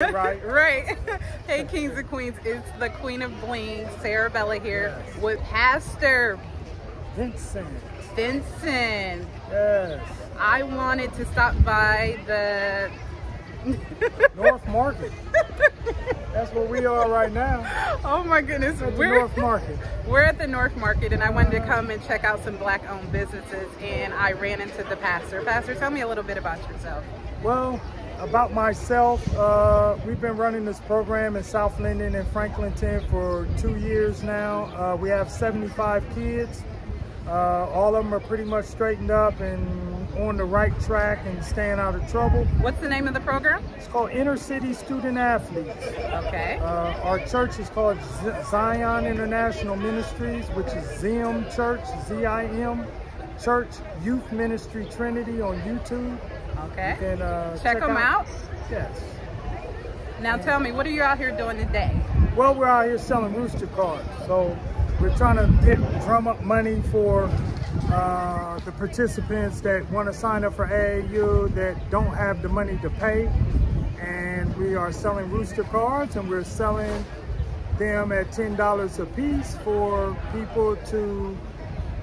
right? right. hey, kings and queens, it's the queen of bling, SaraBella here with Pastor Vincent. Vincent. Yes. I wanted to stop by the North Market. That's where we are right now. Oh my goodness, At the we're North Market. we're at the North Market, and I wanted to come and check out some black-owned businesses, and I ran into the pastor. Pastor, tell me a little bit about yourself. Well, about myself, uh, we've been running this program in South Linden and Franklinton for two years now. Uh, we have 75 kids. Uh, all of them are pretty much straightened up and on the right track and staying out of trouble. What's the name of the program? It's called Inner City Student Athletes. Okay. Uh, our church is called Zion International Ministries, which is ZIM Church, Z-I-M Church Youth Ministry Trinity on YouTube. Okay. You can, uh, Check them out. Yes. Now tell me, what are you out here doing today? Well, we're out here selling rooster cards, so we're trying to get drum up money for uh, the participants that want to sign up for AAU that don't have the money to pay. And we are selling rooster cards, and we're selling them at $10 a piece for people to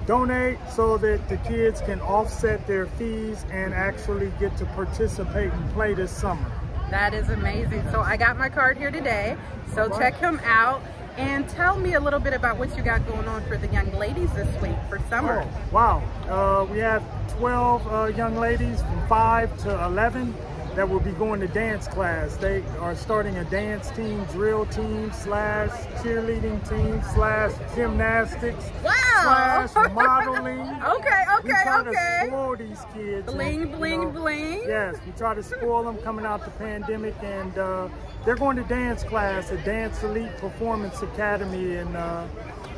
donate so that the kids can offset their fees and actually get to participate and play this summer. That is amazing. So I got my card here today. So right. check him out and tell me a little bit about what you got going on for the young ladies this week for summer. Oh, wow. Uh, we have 12 uh, young ladies from 5 to 11 that will be going to dance class. They are starting a dance team, drill team, slash cheerleading team, slash gymnastics, Wow. slash modeling. Okay, we okay, try okay. to spoil these kids. and, Bling, you bling, know, bling. Yes, we try to spoil them coming out the pandemic, and uh, they're going to dance class at Dance Elite Performance Academy in uh,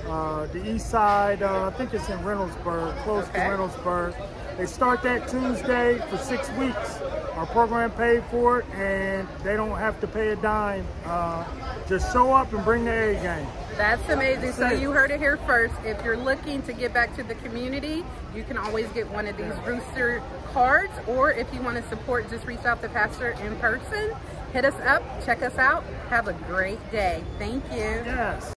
uh, the East Side. Uh, I think it's in Reynoldsburg, close Okay. to Reynoldsburg. They start that Tuesday for six weeks. Our program paid for it, and they don't have to pay a dime. Uh, just show up and bring the A game. That's amazing. So you heard it here first. If you're looking to get back to the community, you can always get one of these Rooster cards. Or if you want to support, just reach out to Pastor in person. Hit us up, check us out. Have a great day. Thank you. Yes.